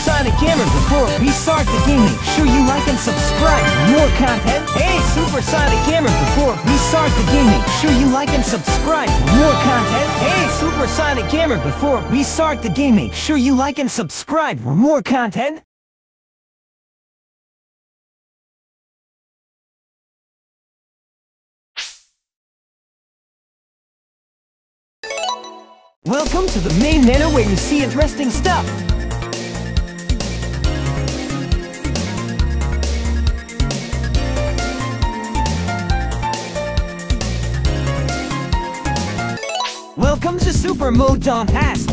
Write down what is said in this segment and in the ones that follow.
Supersonic Gamer. Before we start the game, make sure you like and subscribe for more content. Hey, Supersonic Gamer. Before we start the game, make sure you like and subscribe for more content. Hey, Supersonic Gamer. Before we start the game, make sure you like and subscribe for more content. Welcome to the main menu where you see interesting stuff. Welcome to Super Mode on Pass.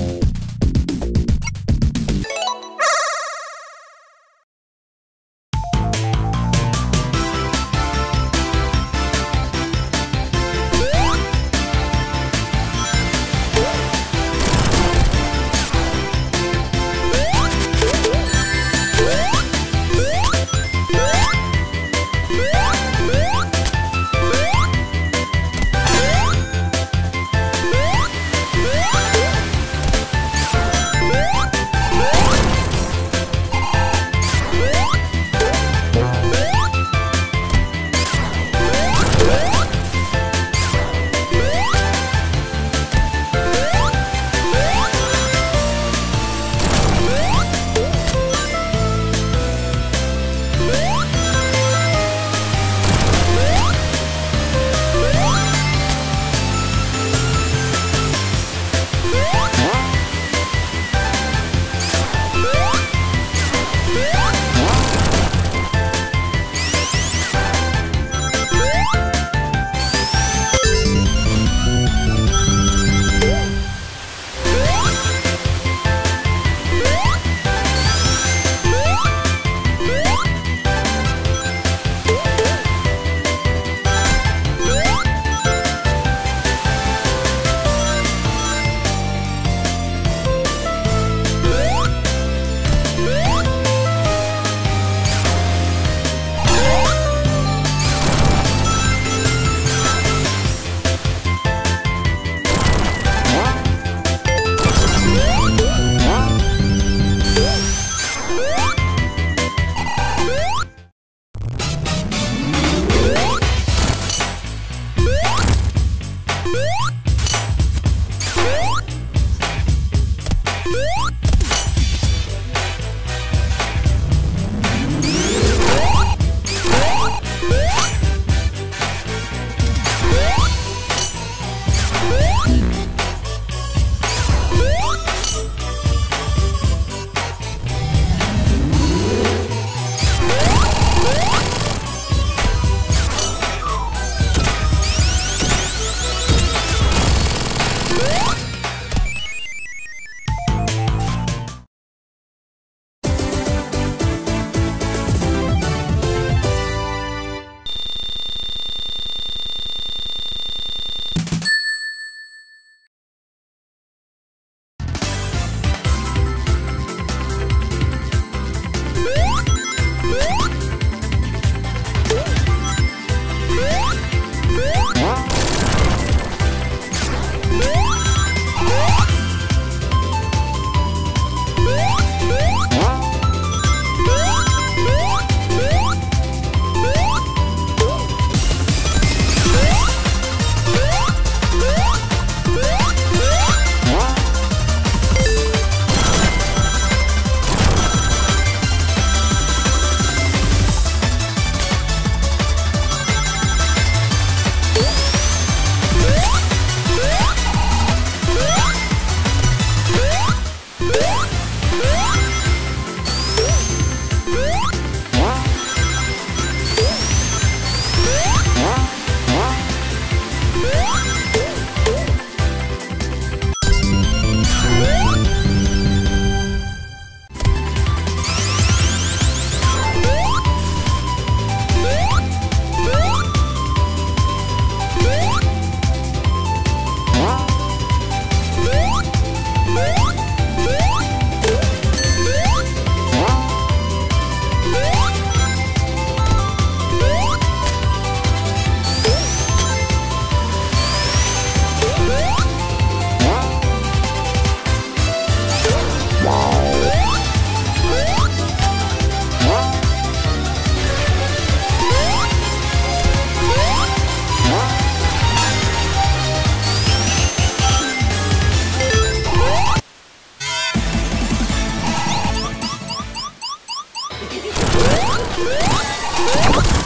Oh, my God.